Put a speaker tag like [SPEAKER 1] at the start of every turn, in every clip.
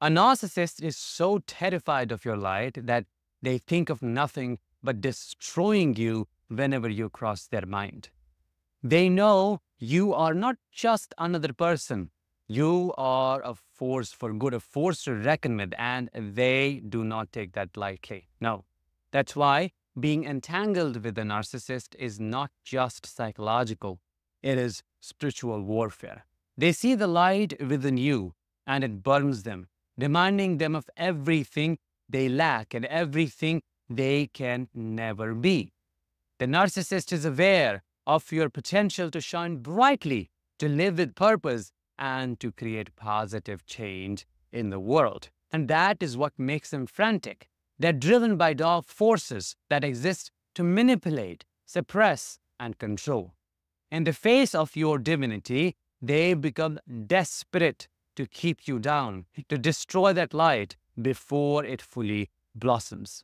[SPEAKER 1] A narcissist is so terrified of your light that they think of nothing but destroying you whenever you cross their mind. They know you are not just another person. You are a force for good, a force to reckon with, and they do not take that lightly. No. That's why being entangled with a narcissist is not just psychological, it is spiritual warfare. They see the light within you and it burns them, reminding them of everything they lack and everything they can never be. The narcissist is aware of your potential to shine brightly, to live with purpose, and to create positive change in the world. And that is what makes them frantic. They're driven by dark forces that exist to manipulate, suppress, and control. In the face of your divinity, they become desperate to keep you down, to destroy that light before it fully blossoms.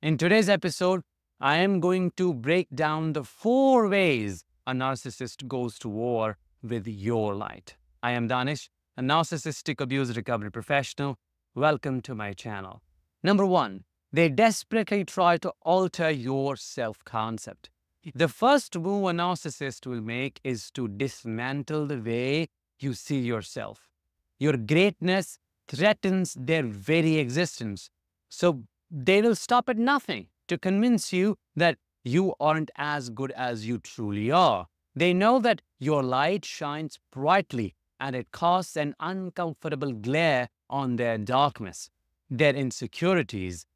[SPEAKER 1] In today's episode, I am going to break down the four ways a narcissist goes to war with your light. I am Danish, a narcissistic abuse recovery professional. Welcome to my channel. Number one, they desperately try to alter your self concept. The first move a narcissist will make is to dismantle the way you see yourself. Your greatness threatens their very existence. So they will stop at nothing to convince you that you aren't as good as you truly are. They know that your light shines brightly and it casts an uncomfortable glare on their darkness, their insecurities,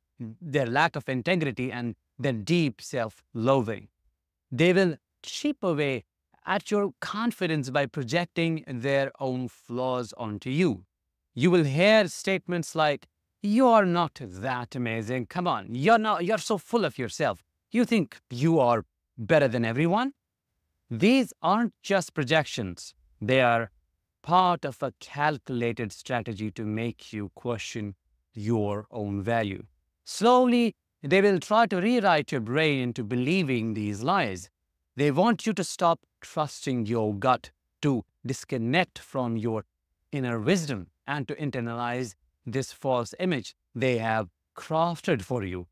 [SPEAKER 1] their lack of integrity, and their deep self loathing. They will chip away at your confidence by projecting their own flaws onto you. You will hear statements like, you are not that amazing. Come on, you're not you're so full of yourself. You think you are better than everyone? These aren't just projections. They are part of a calculated strategy to make you question your own value. Slowly, they will try to rewrite your brain into believing these lies. They want you to stop trusting your gut, to disconnect from your inner wisdom, and to internalize this false image they have crafted for you.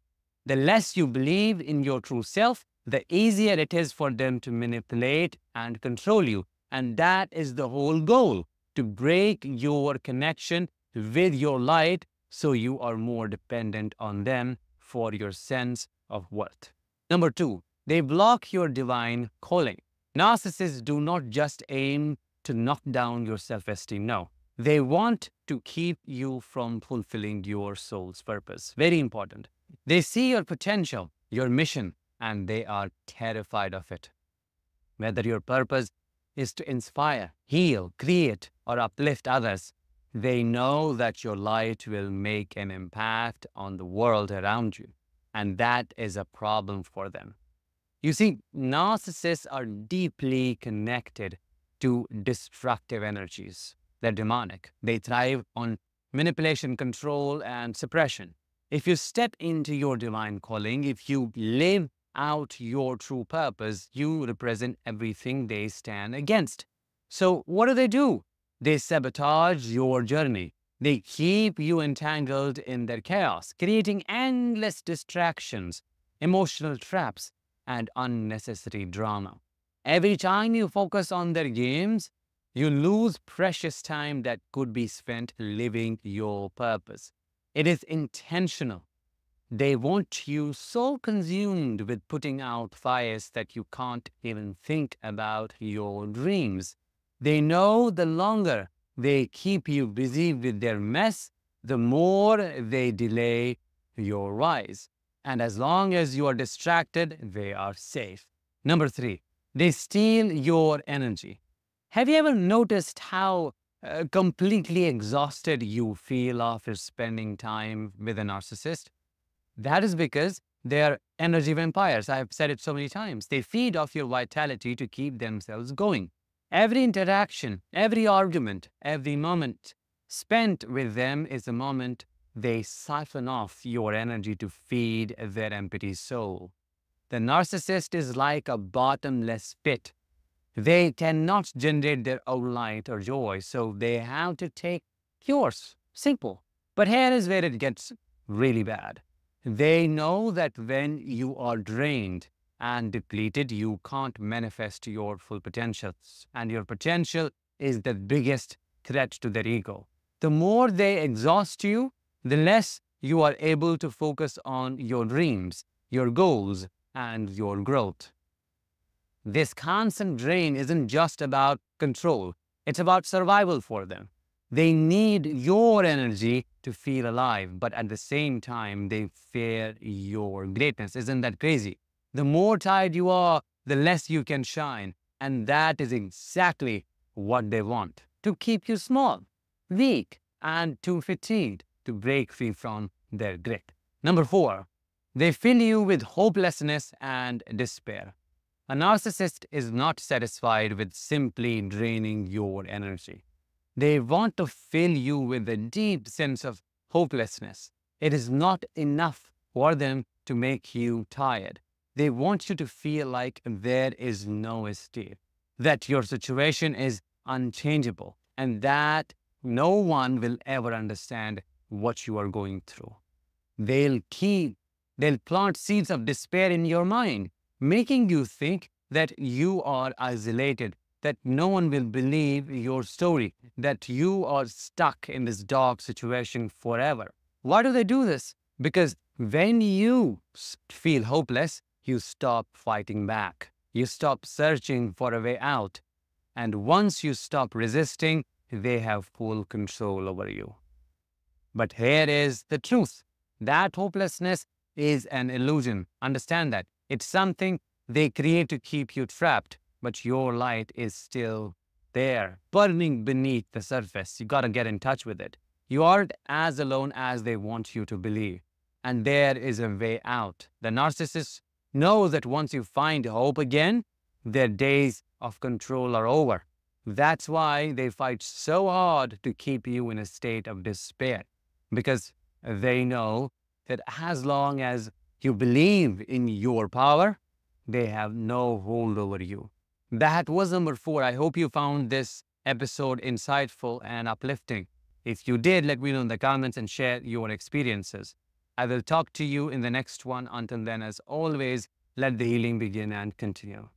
[SPEAKER 1] The less you believe in your true self, the easier it is for them to manipulate and control you. And that is the whole goal to break your connection with your light so you are more dependent on them for your sense of worth. Number two, they block your divine calling. Narcissists do not just aim to knock down your self esteem, no. They want to keep you from fulfilling your soul's purpose. Very important. They see your potential, your mission, and they are terrified of it. Whether your purpose is to inspire, heal, create, or uplift others, they know that your light will make an impact on the world around you, and that is a problem for them. You see, narcissists are deeply connected to destructive energies. They're demonic. They thrive on manipulation, control, and suppression. If you step into your divine calling, if you live out your true purpose, you represent everything they stand against. So, what do they do? They sabotage your journey. They keep you entangled in their chaos, creating endless distractions, emotional traps, and unnecessary drama. Every time you focus on their games, you lose precious time that could be spent living your purpose. It is intentional. They want you so consumed with putting out fires that you can't even think about your dreams. They know the longer they keep you busy with their mess, the more they delay your rise. And as long as you are distracted, they are safe. Number three, they steal your energy. Have you ever noticed how uh, completely exhausted you feel after spending time with a narcissist? That is because they are energy vampires. I've said it so many times. They feed off your vitality to keep themselves going. Every interaction, every argument, every moment spent with them is a moment they siphon off your energy to feed their empty soul. The narcissist is like a bottomless pit. They cannot generate their own light or joy, so they have to take yours. Simple. But here is where it gets really bad. They know that when you are drained and depleted, you can't manifest your full potential. And your potential is the biggest threat to their ego. The more they exhaust you, the less you are able to focus on your dreams, your goals, and your growth. This constant drain isn't just about control, it's about survival for them. They need your energy to feel alive, but at the same time, they fear your greatness. Isn't that crazy? The more tired you are, the less you can shine. And that is exactly what they want to keep you small, weak, and too fatigued to break free from their grit. Number four, they fill you with hopelessness and despair. A narcissist is not satisfied with simply draining your energy. They want to fill you with a deep sense of hopelessness. It is not enough for them to make you tired. They want you to feel like there is no escape, that your situation is unchangeable, and that no one will ever understand what you are going through. They'll keep, they'll plant seeds of despair in your mind, making you think that you are isolated, that no one will believe your story, that you are stuck in this dark situation forever. Why do they do this? Because when you feel hopeless, you stop fighting back. You stop searching for a way out. And once you stop resisting, they have full control over you. But here is the truth. That hopelessness is an illusion. Understand that. It's something they create to keep you trapped but your light is still there, burning beneath the surface. You got to get in touch with it. You aren't as alone as they want you to believe. And there is a way out. The narcissists know that once you find hope again, their days of control are over. That's why they fight so hard to keep you in a state of despair. Because they know that as long as you believe in your power, they have no hold over you. That was number four. I hope you found this episode insightful and uplifting. If you did, let me know in the comments and share your experiences. I will talk to you in the next one. Until then, as always, let the healing begin and continue.